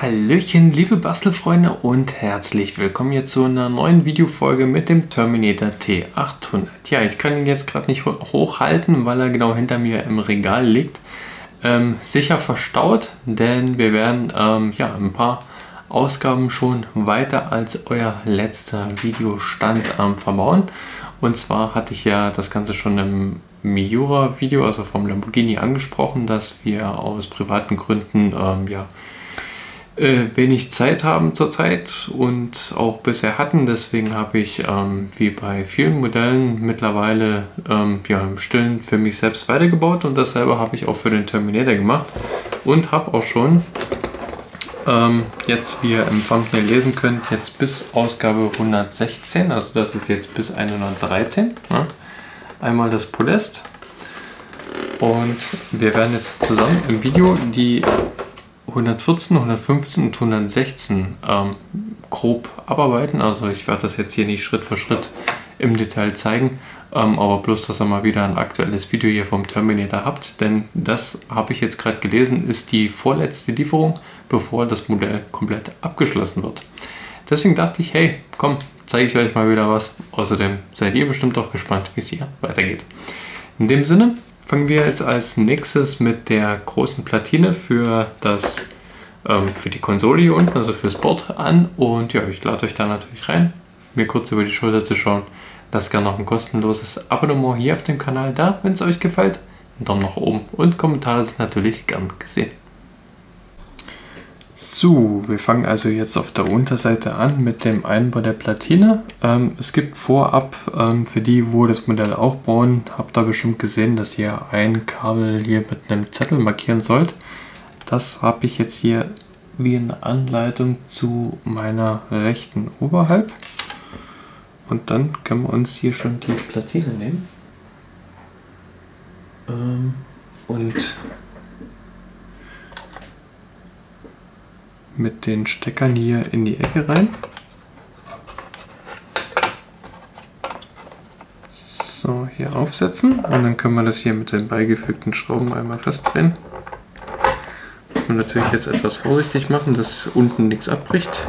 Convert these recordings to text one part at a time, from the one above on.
Hallöchen, liebe Bastelfreunde und herzlich willkommen hier zu einer neuen Videofolge mit dem Terminator T800. Ja, ich kann ihn jetzt gerade nicht hochhalten, weil er genau hinter mir im Regal liegt. Ähm, sicher verstaut, denn wir werden ähm, ja, ein paar Ausgaben schon weiter als euer letzter Videostand ähm, verbauen. Und zwar hatte ich ja das Ganze schon im Miura-Video, also vom Lamborghini, angesprochen, dass wir aus privaten Gründen ähm, ja, äh, wenig Zeit haben zurzeit und auch bisher hatten. Deswegen habe ich, ähm, wie bei vielen Modellen, mittlerweile ähm, ja, im Stillen für mich selbst weitergebaut und dasselbe habe ich auch für den Terminator gemacht und habe auch schon ähm, jetzt, wie ihr im Thumbnail lesen könnt, jetzt bis Ausgabe 116, also das ist jetzt bis 113. Ja. Einmal das Podest und wir werden jetzt zusammen im Video die 114, 115 und 116 ähm, grob abarbeiten. Also ich werde das jetzt hier nicht Schritt für Schritt im Detail zeigen, ähm, aber bloß, dass ihr mal wieder ein aktuelles Video hier vom Terminator habt, denn das habe ich jetzt gerade gelesen, ist die vorletzte Lieferung, bevor das Modell komplett abgeschlossen wird. Deswegen dachte ich, hey, komm, zeige ich euch mal wieder was. Außerdem seid ihr bestimmt auch gespannt, wie es hier weitergeht. In dem Sinne, fangen wir jetzt als nächstes mit der großen Platine für das ähm, für die Konsole hier unten, also für Sport an. Und ja, ich lade euch da natürlich rein, mir kurz über die Schulter zu schauen. Lasst gerne noch ein kostenloses Abonnement hier auf dem Kanal da, wenn es euch gefällt. Ein Daumen nach oben und Kommentare sind natürlich gern gesehen. So, wir fangen also jetzt auf der Unterseite an mit dem Einbau der Platine. Ähm, es gibt vorab, ähm, für die, wo das Modell auch bauen, habt ihr bestimmt gesehen, dass ihr ein Kabel hier mit einem Zettel markieren sollt. Das habe ich jetzt hier wie eine Anleitung zu meiner rechten Oberhalb. Und dann können wir uns hier schon die Platine nehmen. Ähm, und mit den Steckern hier in die Ecke rein. So, hier aufsetzen und dann können wir das hier mit den beigefügten Schrauben einmal festdrehen. Und natürlich jetzt etwas vorsichtig machen, dass unten nichts abbricht.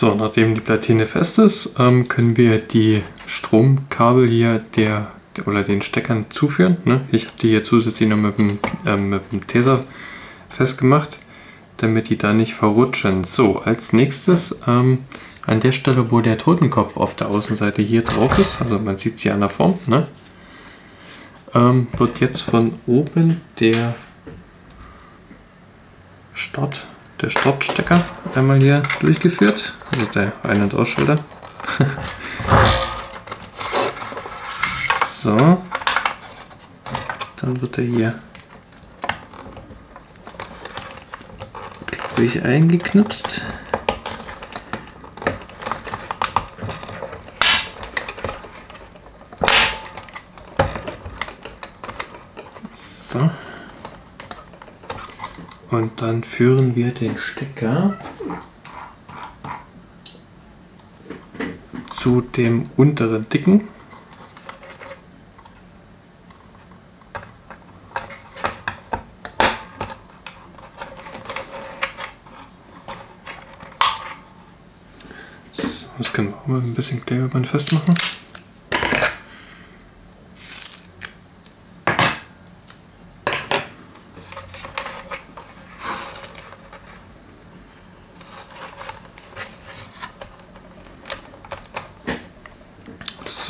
So, nachdem die Platine fest ist, ähm, können wir die Stromkabel hier der oder den Steckern zuführen. Ne? Ich habe die hier zusätzlich noch mit dem, ähm, mit dem Taser festgemacht, damit die da nicht verrutschen. So, als nächstes ähm, an der Stelle, wo der Totenkopf auf der Außenseite hier drauf ist, also man sieht sie an der Form, ne? ähm, wird jetzt von oben der Start der Startstecker einmal hier durchgeführt, also der Ein- und Ausschalter. so, dann wird er hier durch eingeknipst. So. Und dann führen wir den Stecker zu dem unteren dicken. Das können wir auch mal ein bisschen Klebeband festmachen.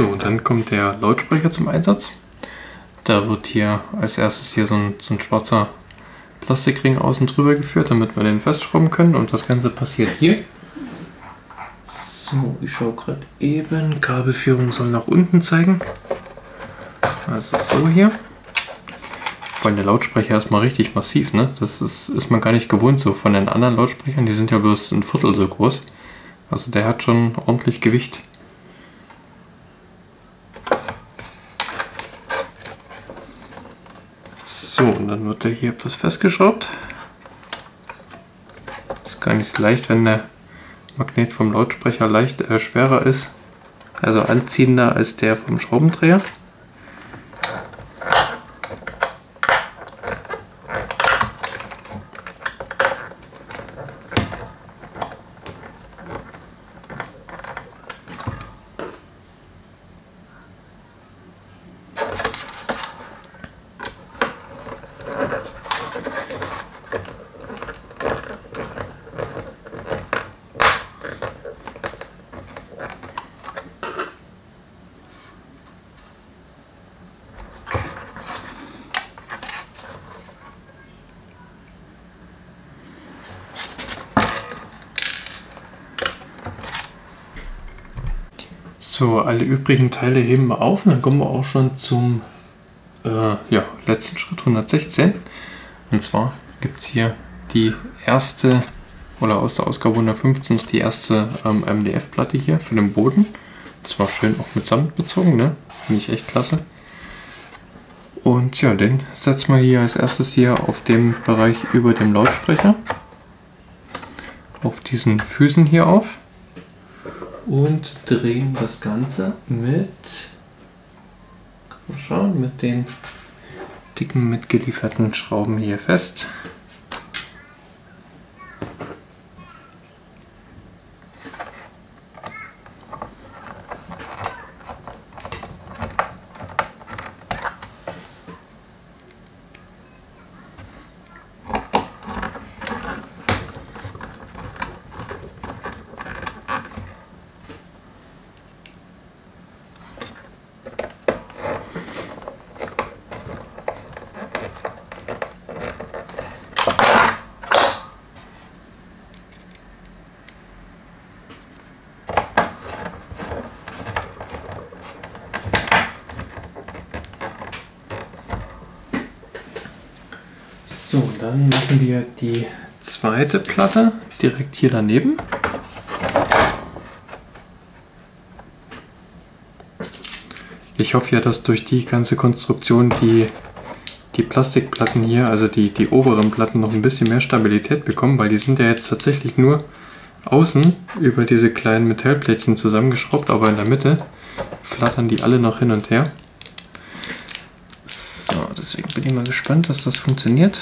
So, dann kommt der Lautsprecher zum Einsatz. Da wird hier als erstes hier so ein, so ein schwarzer Plastikring außen drüber geführt, damit wir den festschrauben können. Und das Ganze passiert hier. So, ich schaue gerade eben. Kabelführung soll nach unten zeigen. Also so hier. Weil der Lautsprecher erstmal richtig massiv, ne? Das ist, ist man gar nicht gewohnt so von den anderen Lautsprechern. Die sind ja bloß ein Viertel so groß. Also der hat schon ordentlich Gewicht. So, und dann wird er hier bloß festgeschraubt. Das ist gar nicht so leicht, wenn der Magnet vom Lautsprecher leicht äh, schwerer ist, also anziehender als der vom Schraubendreher. So, alle übrigen Teile heben wir auf und dann kommen wir auch schon zum äh, ja, letzten Schritt 116. Und zwar gibt es hier die erste oder aus der Ausgabe 115 noch die erste ähm, MDF-Platte hier für den Boden. Das war schön auch mit Samt bezogen, ne? Finde ich echt klasse. Und ja, den setzen wir hier als erstes hier auf dem Bereich über dem Lautsprecher. Auf diesen Füßen hier auf und drehen das Ganze mit, mal schauen, mit den dicken mitgelieferten Schrauben hier fest. So, dann machen wir die zweite Platte direkt hier daneben. Ich hoffe ja, dass durch die ganze Konstruktion die, die Plastikplatten hier, also die, die oberen Platten, noch ein bisschen mehr Stabilität bekommen, weil die sind ja jetzt tatsächlich nur außen über diese kleinen Metallplättchen zusammengeschraubt, aber in der Mitte flattern die alle noch hin und her. So, deswegen bin ich mal gespannt, dass das funktioniert.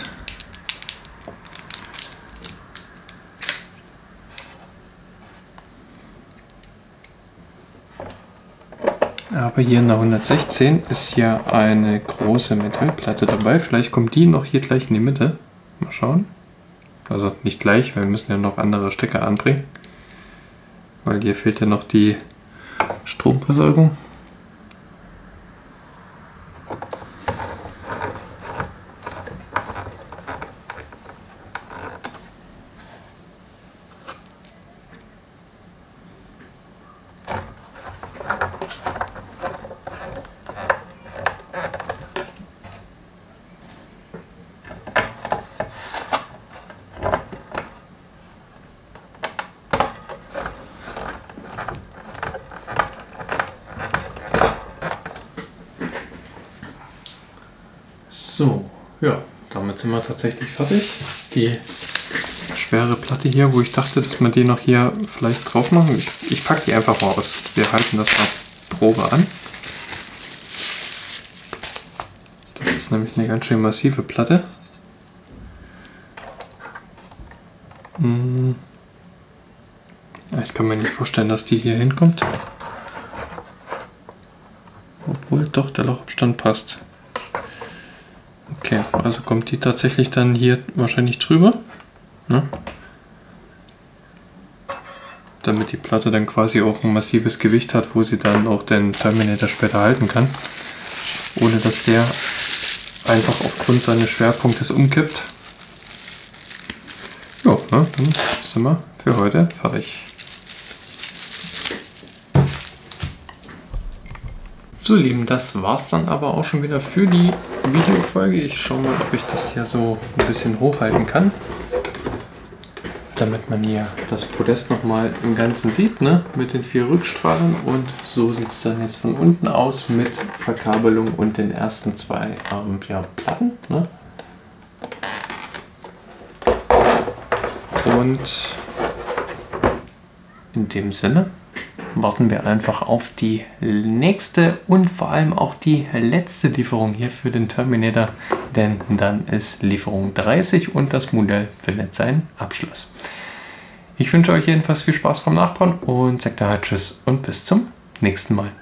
Aber hier in der 116 ist ja eine große Metallplatte dabei. Vielleicht kommt die noch hier gleich in die Mitte. Mal schauen. Also nicht gleich, weil wir müssen ja noch andere Stecker anbringen. Weil hier fehlt ja noch die Stromversorgung. So, ja, damit sind wir tatsächlich fertig. Die schwere Platte hier, wo ich dachte, dass man die noch hier vielleicht drauf machen. Ich, ich packe die einfach mal aus. Wir halten das mal Probe an. Das ist nämlich eine ganz schön massive Platte. Hm. Ich kann mir nicht vorstellen, dass die hier hinkommt. Obwohl doch der Lochabstand passt. Okay, also kommt die tatsächlich dann hier wahrscheinlich drüber. Ne? Damit die Platte dann quasi auch ein massives Gewicht hat, wo sie dann auch den Terminator später halten kann. Ohne dass der einfach aufgrund seines Schwerpunktes umkippt. Jo, ne, dann sind wir für heute fertig. So, Lieben, das war's dann aber auch schon wieder für die Videofolge. Ich schaue mal, ob ich das hier so ein bisschen hochhalten kann. Damit man hier das Podest nochmal im Ganzen sieht, ne? mit den vier Rückstrahlen. Und so sieht es dann jetzt von unten aus mit Verkabelung und den ersten zwei ähm, ja, Platten. Ne? Und in dem Sinne warten wir einfach auf die nächste und vor allem auch die letzte Lieferung hier für den Terminator, denn dann ist Lieferung 30 und das Modell findet seinen Abschluss. Ich wünsche euch jedenfalls viel Spaß beim Nachbauen und sage daher Tschüss und bis zum nächsten Mal.